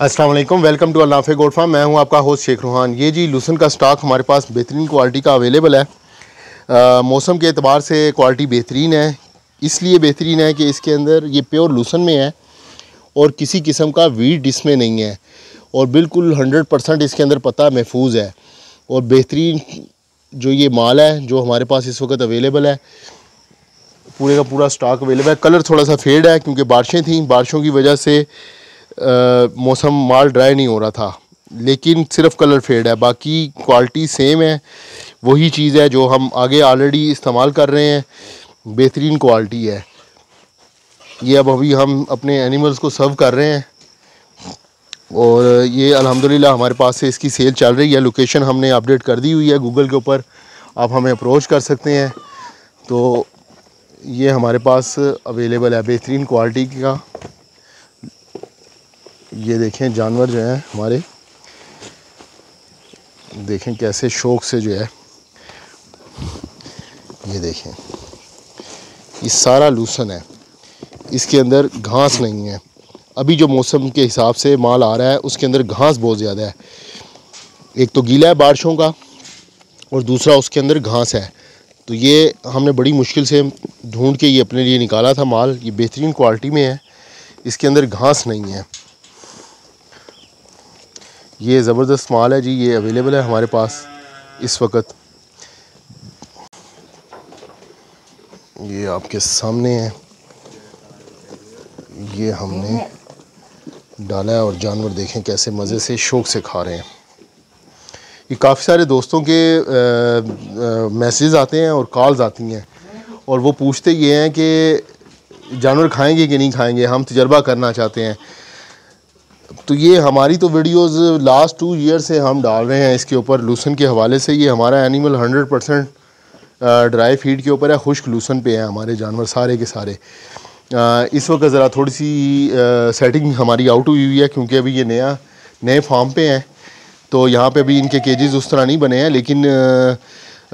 वालेकुम welcome to अल्लाफे gold farm मैं हूँ आपका होस्ट शेख रूहान। ये जी लूसन का स्टॉक हमारे पास बेहतरीन क्वालिटी का अवेलेबल है। मौसम के अतबार से क्वालिटी बेहतरीन है। इसलिए बेहतरीन है कि इसके अंदर ये प्योर लूसन में है और किसी किस्म का वीड इसमें नहीं है। और बिल्कुल हंड्रेड परसेंट इसके अंदर पता महफूज है। और बेहतरीन जो ये माल है, जो हमारे पास इस वक्त अवेलेबल है, पूरे का पूरा स्टॉक अवेलेबल है। कलर थोड़ा सा फेड है, क्योंकि बारिशें थी। बारिशों की वजह से मौसम माल ड्राई नहीं हो रहा था, लेकिन सिर्फ़ कलर फेड है, बाकी क्वालिटी सेम है, वही चीज़ है जो हम आगे ऑलरेडी इस्तेमाल कर रहे हैं, बेहतरीन क्वालिटी है। ये अब अभी हम अपने एनिमल्स को सर्व कर रहे हैं, और ये अल्हम्दुलिल्लाह हमारे पास से इसकी सेल चल रही है लोकेशन हमने अपडेट कर दी हुई है गूगल के ऊपर, आप हमें अप्रोच कर सकते हैं। तो ये हमारे पास अवेलेबल है, बेहतरीन क्वालिटी का। ये देखें, जानवर जो हैं हमारे, देखें कैसे शौक से जो है, ये देखें। ये सारा लूसन है। इसके अंदर घास नहीं है। अभी जो मौसम के हिसाब से माल आ रहा है, उसके अंदर घास बहुत ज़्यादा है। एक तो गीला है बारिशों का और दूसरा उसके अंदर घास है। तो ये हमने बड़ी मुश्किल से ढूंढ के ये अपने लिए निकाला था माल। ये बेहतरीन क्वालिटी में है। इसके अंदर घास नहीं है। ये ज़बरदस्त माल है जी, ये अवेलेबल है हमारे पास इस वक्त। ये आपके सामने है। ये हमने डाला है और जानवर देखें कैसे मज़े से, शौक से खा रहे हैं। ये काफ़ी सारे दोस्तों के मैसेज आते हैं और कॉल्स आती हैं और वो पूछते ये हैं कि, जानवर खाएँगे कि नहीं खाएँगे? हम तजर्बा करना चाहते हैं। तो ये हमारी तो वीडियोस लास्ट टू ईयर से हम डाल रहे हैं इसके ऊपर लूसन के हवाले से। ये हमारा animal hundred percent dry feed के ऊपर है खुश्क लूसन पे है हमारे जानवर सारे के सारे। आ, इस वक्त ज़रा थोड़ी सी सेटिंग हमारी आउट हुई हुई है क्योंकि अभी ये नया नए फार्म पे हैं। तो यहाँ पे भी इनके केजेस उस तरह नहीं बने हैं लेकिन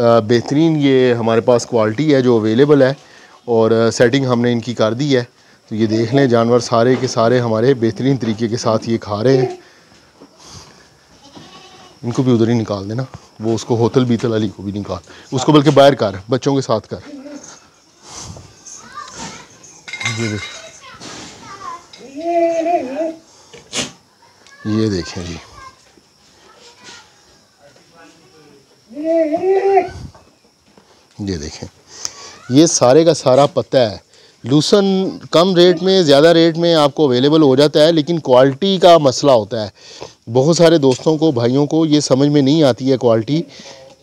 बेहतरीन ये हमारे पास क्वालिटी है जो अवेलेबल है और सेटिंग हमने इनकी कर दी है। तो ये देख लें, जानवर सारे के सारे हमारे बेहतरीन तरीके के साथ ये खा रहे हैं। इनको भी उधर ही निकाल देना। वो उसको होतल बीतल अली को भी निकाल। उसको बल्कि बाहर कर, बच्चों के साथ कर। ये देख। ये देखें जी। ये देखें। ये सारे का सारा पता है लूसन कम रेट में, ज़्यादा रेट में आपको अवेलेबल हो जाता है, लेकिन क्वालिटी का मसला होता है। बहुत सारे दोस्तों को, भाइयों को ये समझ में नहीं आती है क्वालिटी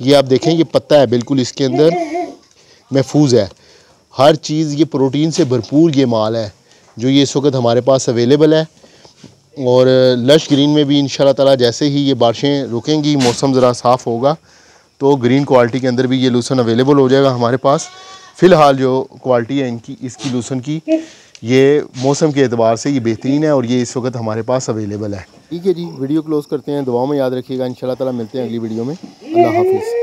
ये आप देखें, ये पत्ता है बिल्कुल इसके अंदर, महफूज है। हर चीज़, ये प्रोटीन से भरपूर ये माल है, जो ये इस वक्त हमारे पास अवेलेबल है। और लश ग्रीन में भी इन ताला जैसे ही ये बारिशें रुकेंगी, मौसम ज़रा साफ़ होगा तो ग्रीन क्वालिटी के अंदर भी ये लूसन अवेलेबल हो जाएगा हमारे पास। फ़िलहाल जो क्वालिटी है इनकी इसकी लूसन की ये मौसम के अतबार से ये बेहतरीन है और ये इस वक्त हमारे पास अवेलेबल है ठीक है जी वीडियो क्लोज़ करते हैं दुआओं में याद रखिएगा इन ताला मिलते हैं अगली वीडियो में अल्लाह हाफिज़